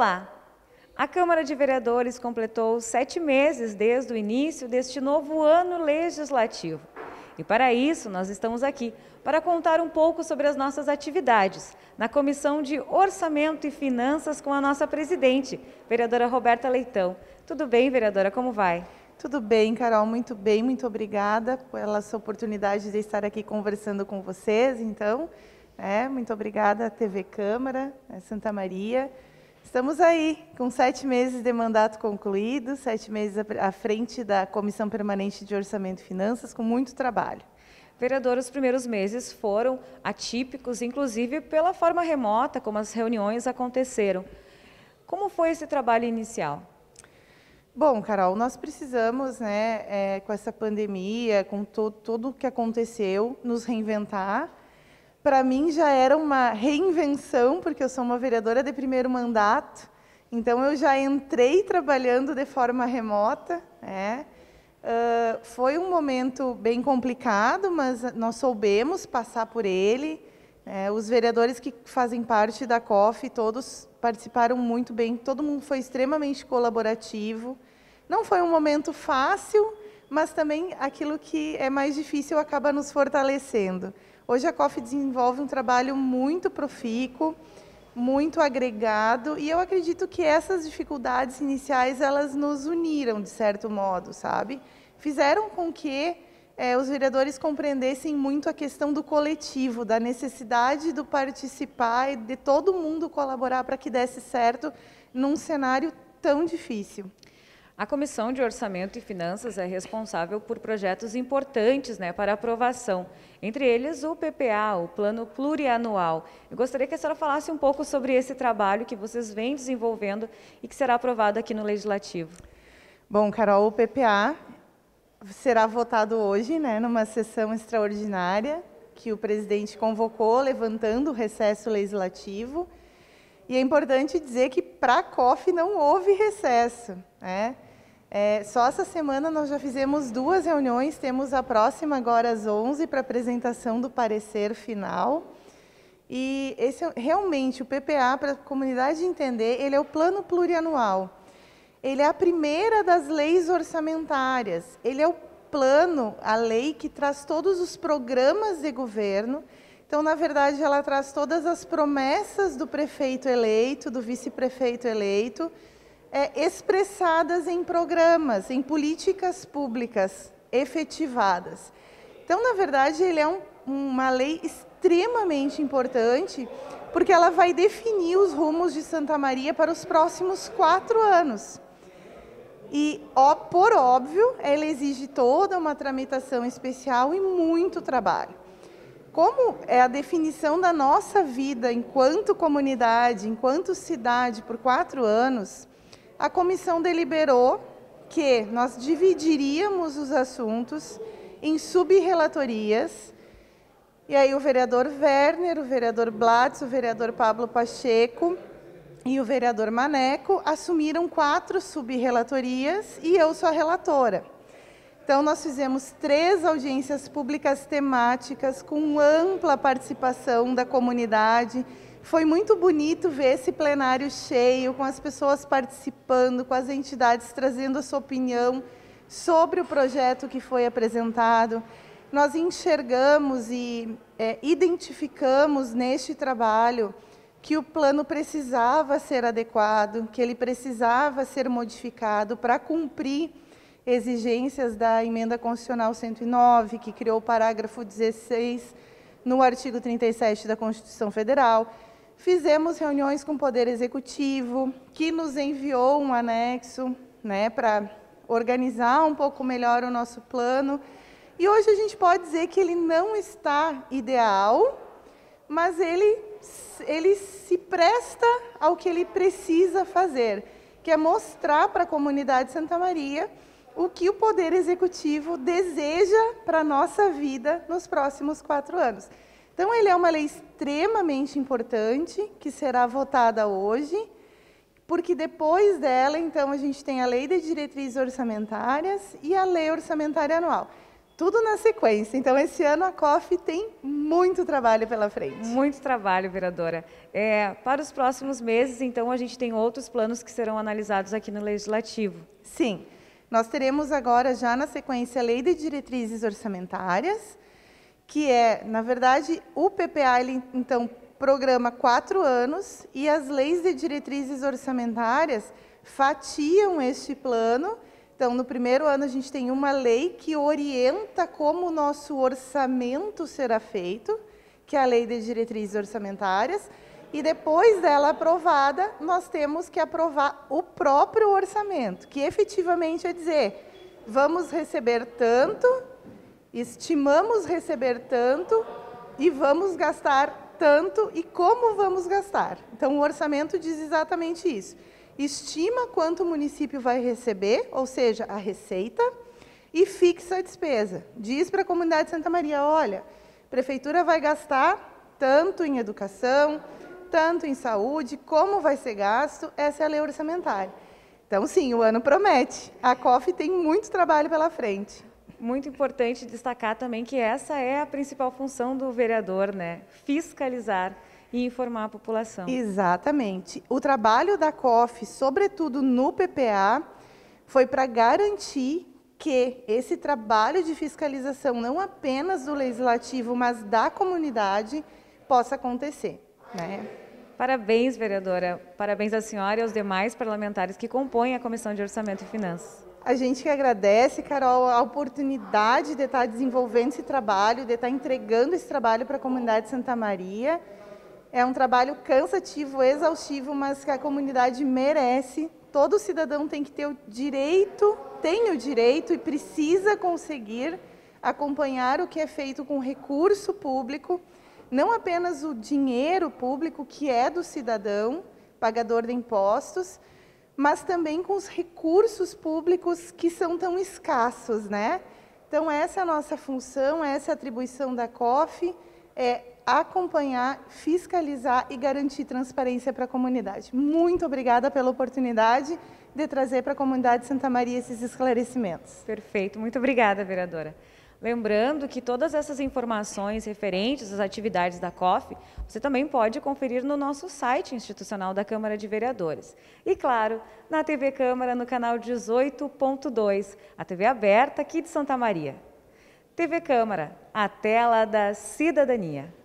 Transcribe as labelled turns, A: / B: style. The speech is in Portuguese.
A: Olá! A Câmara de Vereadores completou sete meses desde o início deste novo ano legislativo. E para isso, nós estamos aqui para contar um pouco sobre as nossas atividades na Comissão de Orçamento e Finanças com a nossa presidente, vereadora Roberta Leitão. Tudo bem, vereadora? Como vai?
B: Tudo bem, Carol, muito bem, muito obrigada pela essa oportunidade de estar aqui conversando com vocês, então, é, muito obrigada TV Câmara, né, Santa Maria, estamos aí, com sete meses de mandato concluído, sete meses à frente da Comissão Permanente de Orçamento e Finanças, com muito trabalho.
A: Vereador, os primeiros meses foram atípicos, inclusive pela forma remota como as reuniões aconteceram. Como foi esse trabalho inicial?
B: Bom, Carol, nós precisamos, né, é, com essa pandemia, com to tudo o que aconteceu, nos reinventar. Para mim já era uma reinvenção, porque eu sou uma vereadora de primeiro mandato, então eu já entrei trabalhando de forma remota. Uh, foi um momento bem complicado, mas nós soubemos passar por ele. É, os vereadores que fazem parte da COF, todos participaram muito bem, todo mundo foi extremamente colaborativo. Não foi um momento fácil, mas também aquilo que é mais difícil acaba nos fortalecendo. Hoje a COF desenvolve um trabalho muito profícuo, muito agregado, e eu acredito que essas dificuldades iniciais elas nos uniram de certo modo, sabe? Fizeram com que é, os vereadores compreendessem muito a questão do coletivo, da necessidade do participar e de todo mundo colaborar para que desse certo num cenário tão difícil.
A: A Comissão de Orçamento e Finanças é responsável por projetos importantes né, para aprovação, entre eles o PPA, o Plano Plurianual. Eu gostaria que a senhora falasse um pouco sobre esse trabalho que vocês vêm desenvolvendo e que será aprovado aqui no Legislativo.
B: Bom, Carol, o PPA será votado hoje, né, numa sessão extraordinária que o presidente convocou, levantando o recesso legislativo. E é importante dizer que para a COF não houve recesso. Né? É, só essa semana nós já fizemos duas reuniões, temos a próxima agora às 11 para apresentação do parecer final. E esse é, realmente o PPA, para a comunidade entender, ele é o plano plurianual. Ele é a primeira das leis orçamentárias. Ele é o plano, a lei que traz todos os programas de governo. Então, na verdade, ela traz todas as promessas do prefeito eleito, do vice-prefeito eleito, é, expressadas em programas, em políticas públicas efetivadas. Então, na verdade, ele é um, uma lei extremamente importante, porque ela vai definir os rumos de Santa Maria para os próximos quatro anos. E, ó, por óbvio, ela exige toda uma tramitação especial e muito trabalho. Como é a definição da nossa vida enquanto comunidade, enquanto cidade, por quatro anos, a comissão deliberou que nós dividiríamos os assuntos em subrelatorias. E aí o vereador Werner, o vereador Blatz, o vereador Pablo Pacheco e o vereador Maneco assumiram quatro subrelatorias e eu sou a relatora. Então, nós fizemos três audiências públicas temáticas com ampla participação da comunidade. Foi muito bonito ver esse plenário cheio, com as pessoas participando, com as entidades trazendo a sua opinião sobre o projeto que foi apresentado. Nós enxergamos e é, identificamos neste trabalho que o plano precisava ser adequado, que ele precisava ser modificado para cumprir exigências da emenda constitucional 109, que criou o parágrafo 16 no artigo 37 da Constituição Federal. Fizemos reuniões com o Poder Executivo, que nos enviou um anexo né, para organizar um pouco melhor o nosso plano. E hoje a gente pode dizer que ele não está ideal, mas ele ele se presta ao que ele precisa fazer, que é mostrar para a comunidade Santa Maria o que o Poder Executivo deseja para a nossa vida nos próximos quatro anos. Então, ele é uma lei extremamente importante, que será votada hoje, porque depois dela, então, a gente tem a Lei de Diretrizes Orçamentárias e a Lei Orçamentária Anual. tudo na sequência. Então, esse ano a COF tem muito trabalho pela frente.
A: Muito trabalho, vereadora. É, para os próximos meses, então, a gente tem outros planos que serão analisados aqui no Legislativo.
B: Sim. Nós teremos agora, já na sequência, a Lei de Diretrizes Orçamentárias, que é, na verdade, o PPA, ele, então, programa quatro anos e as leis de diretrizes orçamentárias fatiam este plano. Então, no primeiro ano, a gente tem uma lei que orienta como o nosso orçamento será feito, que é a Lei de Diretrizes Orçamentárias, e depois dela aprovada, nós temos que aprovar o próprio orçamento, que efetivamente é dizer, vamos receber tanto, estimamos receber tanto e vamos gastar tanto e como vamos gastar. Então, o orçamento diz exatamente isso estima quanto o município vai receber, ou seja, a receita, e fixa a despesa. Diz para a comunidade de Santa Maria, olha, a prefeitura vai gastar tanto em educação, tanto em saúde, como vai ser gasto, essa é a lei orçamentária. Então, sim, o ano promete. A COF tem muito trabalho pela frente.
A: Muito importante destacar também que essa é a principal função do vereador, né? Fiscalizar e informar a população.
B: Exatamente. O trabalho da COF, sobretudo no PPA, foi para garantir que esse trabalho de fiscalização, não apenas do legislativo, mas da comunidade, possa acontecer. Né?
A: Parabéns, vereadora. Parabéns à senhora e aos demais parlamentares que compõem a Comissão de Orçamento e Finanças.
B: A gente que agradece, Carol, a oportunidade de estar desenvolvendo esse trabalho, de estar entregando esse trabalho para a comunidade de Santa Maria. É um trabalho cansativo, exaustivo, mas que a comunidade merece. Todo cidadão tem que ter o direito, tem o direito e precisa conseguir acompanhar o que é feito com recurso público, não apenas o dinheiro público que é do cidadão, pagador de impostos, mas também com os recursos públicos que são tão escassos, né? Então essa é a nossa função, essa é a atribuição da COF, é acompanhar, fiscalizar e garantir transparência para a comunidade. Muito obrigada pela oportunidade de trazer para a comunidade de Santa Maria esses esclarecimentos.
A: Perfeito, muito obrigada, vereadora. Lembrando que todas essas informações referentes às atividades da COF, você também pode conferir no nosso site institucional da Câmara de Vereadores. E, claro, na TV Câmara, no canal 18.2, a TV aberta aqui de Santa Maria. TV Câmara, a tela da cidadania.